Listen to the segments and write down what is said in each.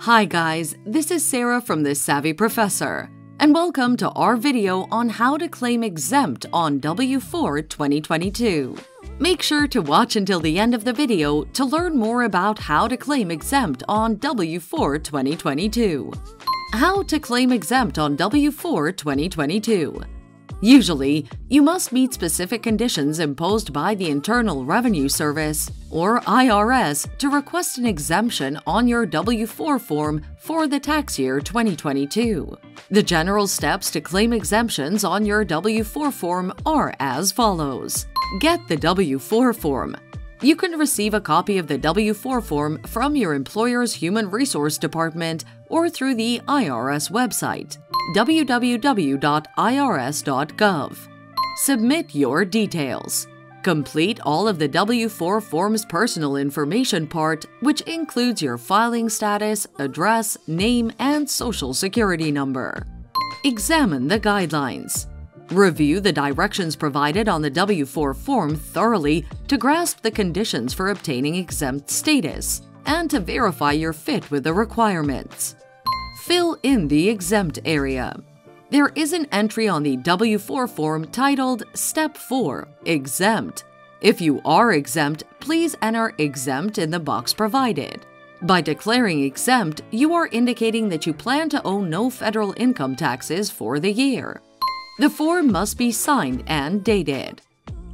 Hi guys, this is Sarah from The Savvy Professor, and welcome to our video on how to claim exempt on W-4 2022. Make sure to watch until the end of the video to learn more about how to claim exempt on W-4 2022. How to claim exempt on W-4 2022 Usually, you must meet specific conditions imposed by the Internal Revenue Service, or IRS, to request an exemption on your W 4 form for the tax year 2022. The general steps to claim exemptions on your W 4 form are as follows Get the W 4 form. You can receive a copy of the W 4 form from your employer's Human Resource Department or through the IRS website www.irs.gov. Submit your details. Complete all of the W 4 form's personal information part, which includes your filing status, address, name, and social security number. Examine the guidelines. Review the directions provided on the W 4 form thoroughly to grasp the conditions for obtaining exempt status and to verify your fit with the requirements. Fill in the exempt area. There is an entry on the W 4 form titled Step 4 Exempt. If you are exempt, please enter exempt in the box provided. By declaring exempt, you are indicating that you plan to owe no federal income taxes for the year. The form must be signed and dated.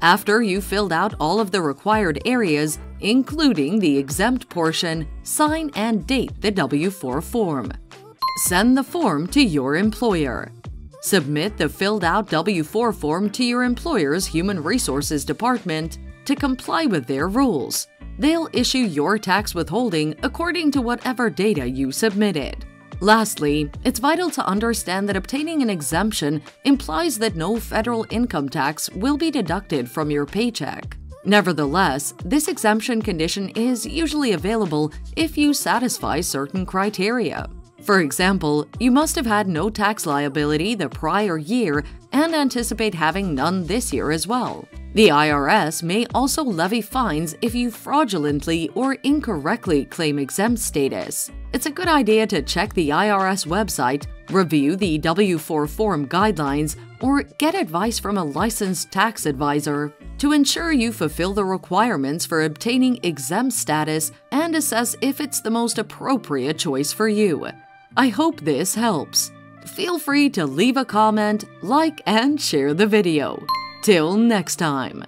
After you've filled out all of the required areas, including the exempt portion, sign and date the W 4 form. Send the form to your employer. Submit the filled out W 4 form to your employer's Human Resources Department to comply with their rules. They'll issue your tax withholding according to whatever data you submitted. Lastly, it's vital to understand that obtaining an exemption implies that no federal income tax will be deducted from your paycheck. Nevertheless, this exemption condition is usually available if you satisfy certain criteria. For example, you must have had no tax liability the prior year and anticipate having none this year as well. The IRS may also levy fines if you fraudulently or incorrectly claim exempt status. It's a good idea to check the IRS website, review the W 4 form guidelines, or get advice from a licensed tax advisor to ensure you fulfill the requirements for obtaining exempt status and assess if it's the most appropriate choice for you. I hope this helps. Feel free to leave a comment, like, and share the video. Till next time.